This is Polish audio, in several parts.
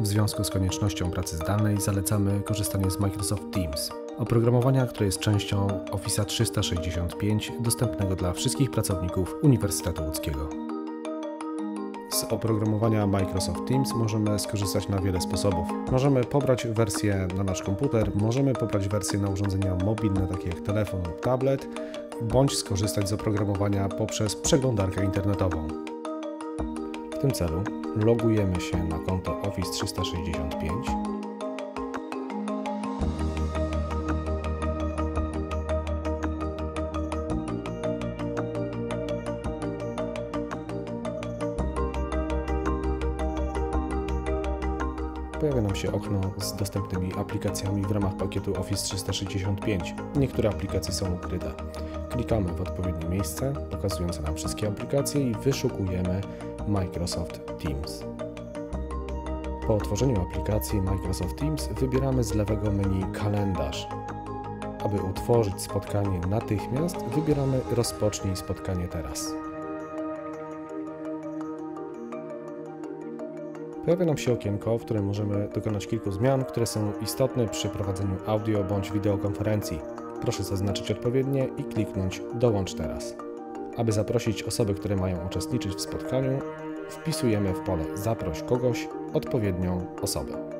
W związku z koniecznością pracy zdalnej zalecamy korzystanie z Microsoft Teams, oprogramowania, które jest częścią Office 365 dostępnego dla wszystkich pracowników Uniwersytetu Łódzkiego. Z oprogramowania Microsoft Teams możemy skorzystać na wiele sposobów. Możemy pobrać wersję na nasz komputer, możemy pobrać wersję na urządzenia mobilne, takie jak telefon lub tablet, bądź skorzystać z oprogramowania poprzez przeglądarkę internetową. W tym celu logujemy się na konto Office 365. Pojawia nam się okno z dostępnymi aplikacjami w ramach pakietu Office 365. Niektóre aplikacje są ukryte. Klikamy w odpowiednie miejsce, pokazujące nam wszystkie aplikacje i wyszukujemy Microsoft Teams. Po otworzeniu aplikacji Microsoft Teams wybieramy z lewego menu Kalendarz. Aby utworzyć spotkanie natychmiast, wybieramy Rozpocznij spotkanie teraz. Pojawia nam się okienko, w którym możemy dokonać kilku zmian, które są istotne przy prowadzeniu audio bądź wideokonferencji. Proszę zaznaczyć odpowiednie i kliknąć Dołącz teraz. Aby zaprosić osoby, które mają uczestniczyć w spotkaniu, wpisujemy w pole Zaproś kogoś odpowiednią osobę.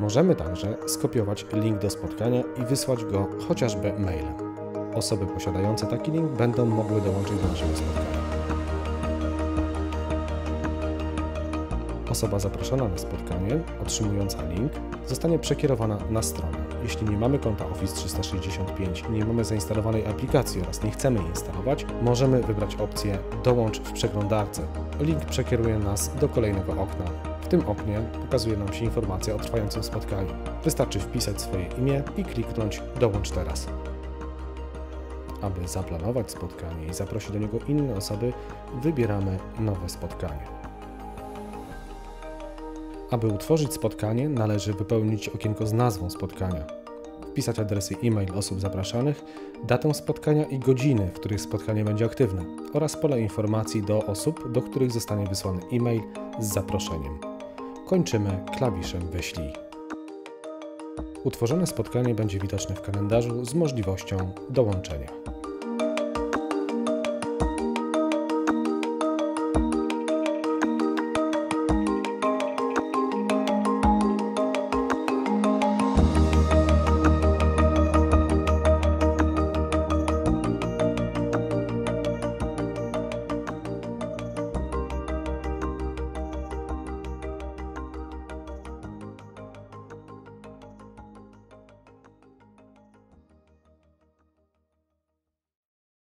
Możemy także skopiować link do spotkania i wysłać go chociażby mailem. Osoby posiadające taki link będą mogły dołączyć do naszego spotkania. Osoba zaproszona na spotkanie, otrzymująca link, zostanie przekierowana na stronę. Jeśli nie mamy konta Office 365 i nie mamy zainstalowanej aplikacji oraz nie chcemy jej instalować, możemy wybrać opcję Dołącz w przeglądarce. Link przekieruje nas do kolejnego okna. W tym oknie pokazuje nam się informacja o trwającym spotkaniu. Wystarczy wpisać swoje imię i kliknąć Dołącz teraz. Aby zaplanować spotkanie i zaprosić do niego inne osoby, wybieramy Nowe spotkanie. Aby utworzyć spotkanie, należy wypełnić okienko z nazwą spotkania, wpisać adresy e-mail osób zapraszanych, datę spotkania i godziny, w których spotkanie będzie aktywne oraz pole informacji do osób, do których zostanie wysłany e-mail z zaproszeniem. Kończymy klawiszem Wyślij. Utworzone spotkanie będzie widoczne w kalendarzu z możliwością dołączenia.